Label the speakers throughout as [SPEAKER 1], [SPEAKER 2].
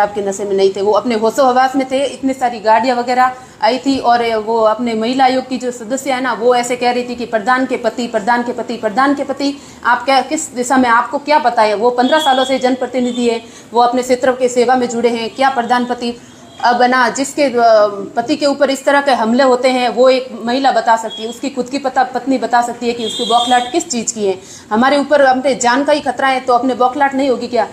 [SPEAKER 1] आपके नशे में नहीं थे। वो अपने होशो हवास में थे, इतनी सारी गाड़ियाँ वगैरह आई थी और वो अपने महिला आयोग की जो सदस्य है ना, वो ऐसे कह रही थी कि प्रधान के पति, प्रधान के पति, प्रधान के पति, आप क्या, किस दिशा में आपको क्या पता है? वो पंद्रह सालों से जनप्रतिनिधि है, वो अपने क्षेत्र के सेवा में जुड़े हैं, क्या प्रधान पति? अब ना, जिसके पति के ऊपर इस तरह के हमले होते हैं, वो एक महिला बता सकती है, उसकी खुद की पता, पत्नी बता सकती है कि उसकी बौखलाट किस चीज़ की है। हमारे ऊपर अपने जान का ही खतरा है तो अपने बौखलाट नहीं होगी क्या?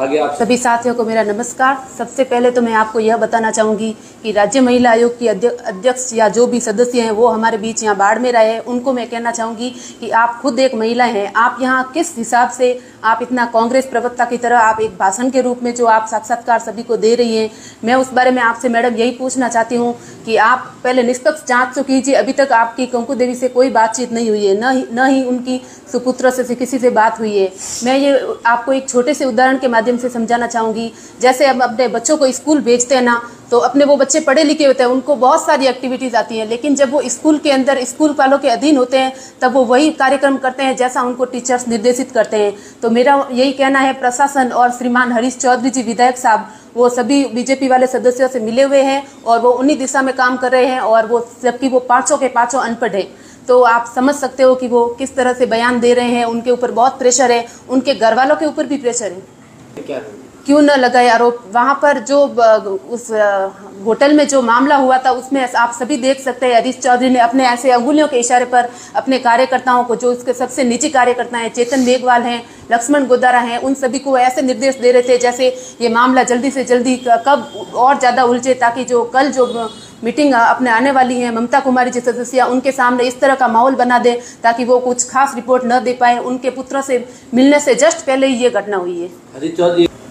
[SPEAKER 2] आगे आप
[SPEAKER 1] सभी साथियों को मेरा नमस्कार। सबसे पहले तो मैं आपको यह बताना चाहूँगी कि राज्य महिला आयोग की अध्य- अध्यक्ष या जो भी सदस्य हैं, वो हमारे बीच यहाँ बाढ़ में रहे हैं। उनको मैं कहना चाहूँगी कि आप खुद एक महिला हैं। आप यहाँ किस हिसाब से आप इतना कांग्रेस प्रवक्ता की तरह आप एक भाषण के रूप में जो आप साक्षात्कार सभी को दे रही हैं मैं उस बारे में आपसे मैडम यही पूछना चाहती हूँ कि आप पहले निष्पक्ष जाँच तो कीजिए अभी तक आपकी कंकु देवी से कोई बातचीत नहीं हुई है न ही न ही उनकी सुपुत्र से, से किसी से बात हुई है। मैं ये आपको एक छोटे से उदाहरण के माध्यम से समझाना चाहूँगी जैसे हम अपने बच्चों को स्कूल भेजते हैं ना तो अपने वो बच्चे पढ़े लिखे होते हैं, उनको बहुत सारी एक्टिविटीज़ आती हैं, लेकिन जब वो स्कूल के अंदर, स्कूल वालों के अधीन होते हैं, तब वो वही कार्यक्रम करते हैं जैसा उनको टीचर्स निर्देशित करते हैं। तो मेरा यही कहना है, प्रशासन और श्रीमान हरीश चौधरी जी विधायक साहब, वो सभी बीजेपी वाले सदस्यों से मिले हुए हैं और वो उन्हीं दिशा में काम कर रहे हैं और वो, जबकि वो पाँचों के पाँचों अनपढ़ हैं। तो आप समझ सकते हो कि वो किस तरह से बयान दे रहे हैं, उनके ऊपर बहुत प्रेशर है, उनके घर वालों के ऊपर भी प्रेशर है।
[SPEAKER 2] क्या
[SPEAKER 1] क्यों न लगाए आरोप? वहाँ पर जो उस होटल में जो मामला हुआ था, उसमें आप सभी देख सकते हैं, हरीश चौधरी ने अपने ऐसे अंगुलियों के इशारे पर अपने कार्यकर्ताओं को, जो उसके सबसे निजी कार्यकर्ता हैं, चेतन मेघवाल हैं, लक्ष्मण गोदारा हैं, उन सभी को ऐसे निर्देश दे रहे थे, जैसे ये मामला जल्दी से जल्दी कब और ज़्यादा उलझे, ताकि जो कल जो मीटिंग अपने आने वाली है, ममता कुमारी जी सदस्य, उनके सामने इस तरह का माहौल बना दे, ताकि वो कुछ खास रिपोर्ट न दे पाए, उनके पुत्र से मिलने से जस्ट पहले ही ये घटना हुई है।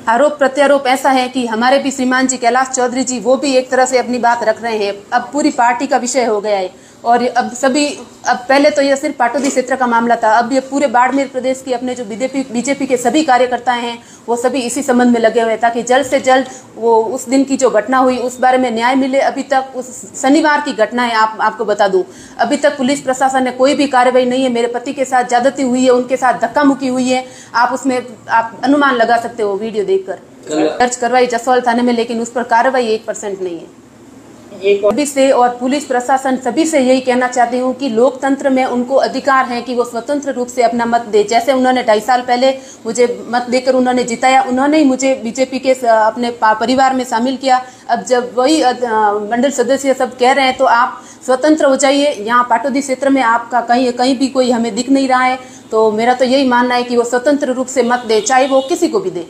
[SPEAKER 1] आरोप प्रत्यारोप ऐसा है कि हमारे भी श्रीमान जी कैलाश चौधरी जी, वो भी एक तरह से अपनी बात रख रहे हैं। अब पूरी पार्टी का विषय हो गया है। और अब सभी अब पहले तो यह सिर्फ़ पाटोदी क्षेत्र का मामला था अब ये पूरे बाड़मेर प्रदेश की अपने जो बीजेपी बीजेपी के सभी कार्यकर्ता हैं वो सभी इसी संबंध में लगे हुए हैं ताकि जल्द से जल्द वो उस दिन की जो घटना हुई उस बारे में न्याय मिले। अभी तक उस शनिवार की घटना है आप आपको बता दूँ अभी तक पुलिस प्रशासन ने कोई भी कार्रवाई नहीं है मेरे पति के साथ ज्यादती हुई है उनके साथ धक्का मुक्की हुई है आप उसमें आप अनुमान लगा सकते हो वीडियो देखकर।
[SPEAKER 2] कल-
[SPEAKER 1] दर्ज करवाई जसवाल थाने में लेकिन उस पर कार्रवाई एक परसेंट नहीं है। सभी से और पुलिस प्रशासन सभी से यही कहना चाहती हूँ कि लोकतंत्र में उनको अधिकार है कि वो स्वतंत्र रूप से अपना मत दे। जैसे उन्होंने ढाई साल पहले मुझे मत देकर उन्होंने जिताया, उन्होंने ही मुझे बीजेपी के अपने परिवार में शामिल किया। अब जब वही मंडल सदस्य सब कह रहे हैं तो आप स्वतंत्र हो जाइए। यहाँ पाटोदी क्षेत्र में आपका कहीं कहीं भी कोई हमें दिख नहीं रहा है तो मेरा तो यही मानना है कि वो स्वतंत्र रूप से मत दे, चाहे वो किसी को भी दे।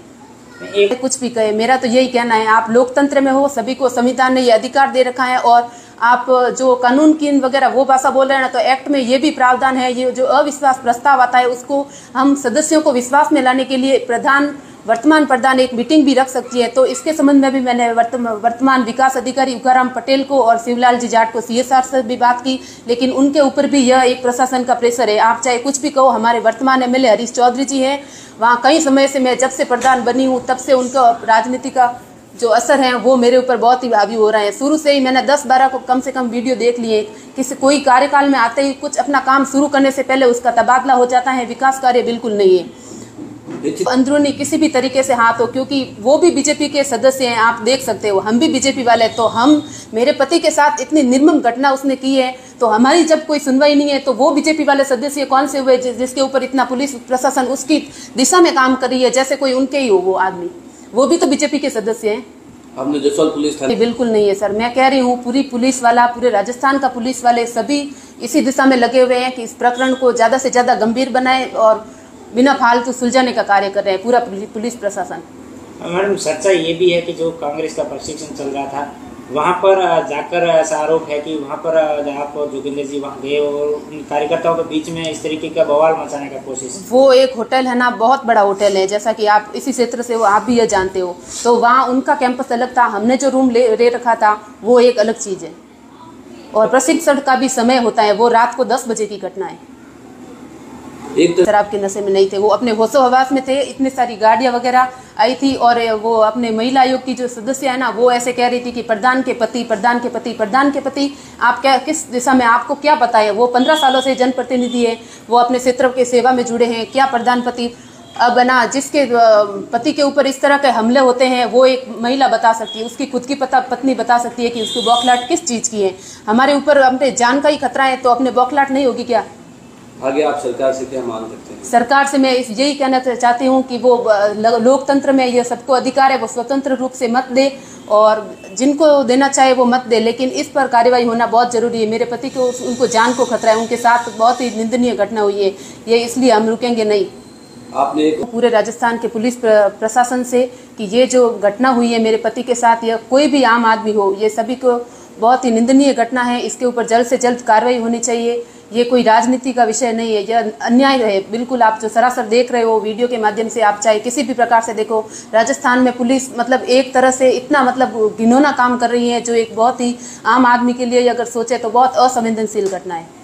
[SPEAKER 3] एक
[SPEAKER 1] कुछ भी कहे, मेरा तो यही कहना है, आप लोकतंत्र में हो, सभी को संविधान ने ये अधिकार दे रखा है और आप जो कानून की वगैरह वो भाषा बोल रहे हैं ना तो एक्ट में ये भी प्रावधान है, ये जो अविश्वास प्रस्ताव आता है, उसको हम सदस्यों को विश्वास में लाने के लिए प्रधान वर्तमान प्रधान एक मीटिंग भी रख सकती है। तो इसके संबंध में भी मैंने वर्तमान विकास अधिकारी उकाराम पटेल को और शिवलाल जी जाट को सीएसआर से भी बात की, लेकिन उनके ऊपर भी यह एक प्रशासन का प्रेशर है। आप चाहे कुछ भी कहो, हमारे वर्तमान एमएलए हरीश चौधरी जी हैं। वहाँ कई समय से मैं जब से प्रधान बनी हूँ, तब से उनका राजनीति का जो असर है, वो मेरे ऊपर बहुत ही हावी हो रहा है। शुरू से ही मैंने 10-12 को कम से कम वीडियो देख लिए। किसी, कोई कार्यकाल में आते ही कुछ अपना काम शुरू करने से पहले उसका तबादला हो जाता है। विकास कार्य बिल्कुल नहीं है। अंदरूनी किसी भी तरीके से हाथ हो क्योंकि वो भी बीजेपी के सदस्य हैं आप देख सकते हो हम भी बीजेपी वाले तो हम मेरे पति के साथ इतनी निर्मम घटना उसने की है तो हमारी जब कोई सुनवाई नहीं है तो वो बीजेपी वाले सदस्य कौन से हुए जिसके ऊपर इतना पुलिस प्रशासन उसकी दिशा में काम कर रही है जैसे कोई उनके ही हो वो आदमी। वो भी तो बीजेपी के सदस्य हैं।
[SPEAKER 2] जसवाल पुलिस थाने
[SPEAKER 1] बिल्कुल नहीं है सर। मैं कह रही हूँ पूरी पुलिस वाला पूरे राजस्थान का पुलिस वाले सभी इसी दिशा में लगे हुए हैं कि इस प्रकरण को ज़्यादा से ज़्यादा गंभीर बनाए और बिना फालतू सुलझाने का कार्य कर रहे हैं पूरा पुलिस प्रशासन।
[SPEAKER 3] मैडम सच्चाई ये भी है कि जो कांग्रेस का प्रशिक्षण चल रहा था वहाँ पर जाकर ऐसा आरोप है कि वहाँ पर आप जोगिंदर जी वहाँ गए और उन कार्यकर्ताओं के बीच में इस तरीके का बवाल मचाने का कोशिश।
[SPEAKER 1] वो एक होटल है ना बहुत बड़ा होटल है जैसा कि आप इसी क्षेत्र से हो आप भी ये जानते हो। तो वहाँ उनका कैंपस अलग था हमने जो रूम ले ले रखा था वो एक अलग चीज़ है। और प्रशिक्षण का भी समय होता है वो रात को दस बजे की घटना है।
[SPEAKER 2] एक तो
[SPEAKER 1] शराब के नशे में नहीं थे, वो अपने होशो हवास में थे, इतनी सारी गाड़ियाँ वगैरह आई थी और वो अपने महिला आयोग की जो सदस्य है ना, वो ऐसे कह रही थी कि प्रधान के पति, प्रधान के पति, प्रधान के पति, आप क्या, किस दिशा में आपको क्या पता है? वो पंद्रह सालों से जनप्रतिनिधि है, वो अपने क्षेत्र के सेवा में जुड़े हैं, क्या प्रधान पति? अब ना, जिसके पति के ऊपर इस तरह के हमले होते हैं, वो एक महिला बता सकती है, उसकी खुद की पता, पत्नी बता सकती है कि उसकी बौखलाट किस चीज़ की है। हमारे ऊपर अपने जान का ही खतरा है तो अपने बौखलाट नहीं होगी क्या?
[SPEAKER 2] आगे आप सरकार से क्या मांग करते हैं?
[SPEAKER 1] सरकार से मैं यही कहना चाहती हूँ कि वो लोकतंत्र में ये सबको अधिकार है वो स्वतंत्र रूप से मत दे और जिनको देना चाहे वो मत दे लेकिन इस पर कार्रवाई होना बहुत ज़रूरी है। मेरे पति को उनको जान को खतरा है उनके साथ बहुत ही निंदनीय घटना हुई है ये इसलिए हम रुकेंगे नहीं।
[SPEAKER 2] आपने एक
[SPEAKER 1] पूरे राजस्थान के पुलिस प्र- प्रशासन से कि ये जो घटना हुई है मेरे पति के साथ या कोई भी आम आदमी हो ये सभी को बहुत ही निंदनीय घटना है इसके ऊपर जल्द से जल्द कार्रवाई होनी चाहिए। ये कोई राजनीति का विषय नहीं है यह अन्याय है। बिल्कुल आप जो सरासर देख रहे हो, वीडियो के माध्यम से आप चाहे किसी भी प्रकार से देखो, राजस्थान में पुलिस मतलब एक तरह से इतना मतलब घिनौना काम कर रही है, जो एक बहुत ही आम आदमी के लिए अगर सोचे तो बहुत असंवेदनशील घटना है।